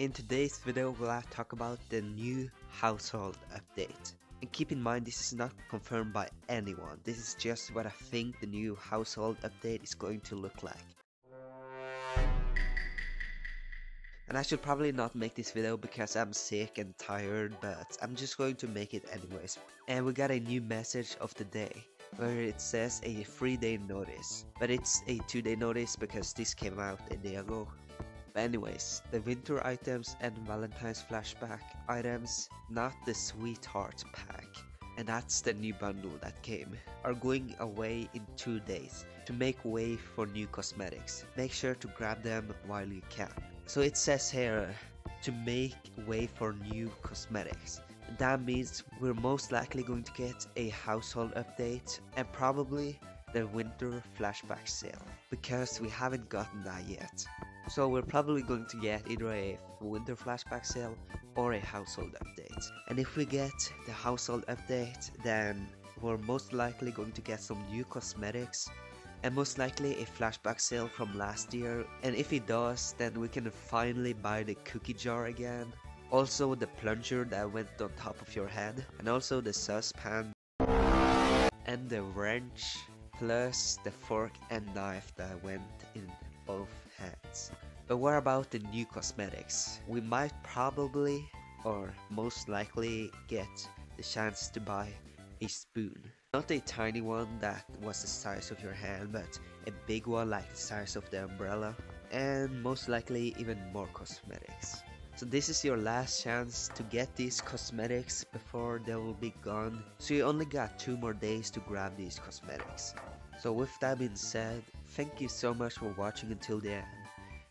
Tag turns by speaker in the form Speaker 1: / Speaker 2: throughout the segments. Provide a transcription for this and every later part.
Speaker 1: In today's video we'll talk about the new household update. And keep in mind this is not confirmed by anyone, this is just what I think the new household update is going to look like. And I should probably not make this video because I'm sick and tired, but I'm just going to make it anyways. And we got a new message of the day where it says a 3 day notice, but it's a 2 day notice because this came out a day ago. Anyways, the winter items and Valentine's flashback items, not the sweetheart pack, and that's the new bundle that came, are going away in 2 days to make way for new cosmetics. Make sure to grab them while you can. So it says here to make way for new cosmetics. That means we're most likely going to get a household update and probably the winter flashback sale because we haven't gotten that yet. So we're probably going to get either a winter flashback sale or a household update. And if we get the household update then we're most likely going to get some new cosmetics and most likely a flashback sale from last year and if it does then we can finally buy the cookie jar again also the plunger that went on top of your head and also the saucepan and the wrench plus the fork and knife that went in both hands. But what about the new cosmetics? We might probably or most likely get the chance to buy a spoon. Not a tiny one that was the size of your hand, but a big one like the size of the umbrella, and most likely even more cosmetics. So this is your last chance to get these cosmetics before they will be gone. So you only got two more days to grab these cosmetics. So with that being said, thank you so much for watching until the end.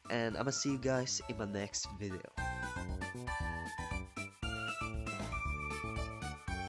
Speaker 1: And I'ma see you guys in my next video.